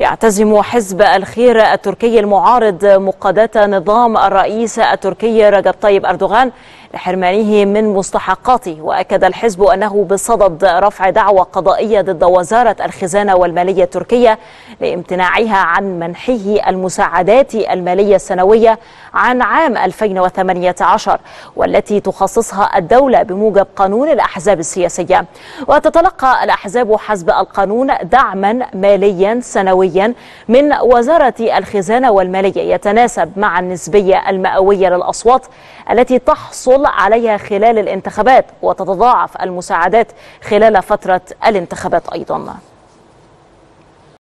يعتزم حزب الخير التركي المعارض مقادة نظام الرئيس التركي رجب طيب أردوغان لحرمانه من مستحقاته. وأكد الحزب أنه بصدد رفع دعوى قضائية ضد وزارة الخزانة والمالية التركية لامتناعها عن منحه المساعدات المالية السنوية عن عام 2018 والتي تخصصها الدولة بموجب قانون الأحزاب السياسية. وتتلقى الأحزاب حسب القانون دعما ماليا سنويا من وزارة الخزانة والمالية. يتناسب مع النسبية المئوية للأصوات التي تحصل عليها خلال الانتخابات وتتضاعف المساعدات خلال فترة الانتخابات أيضاً.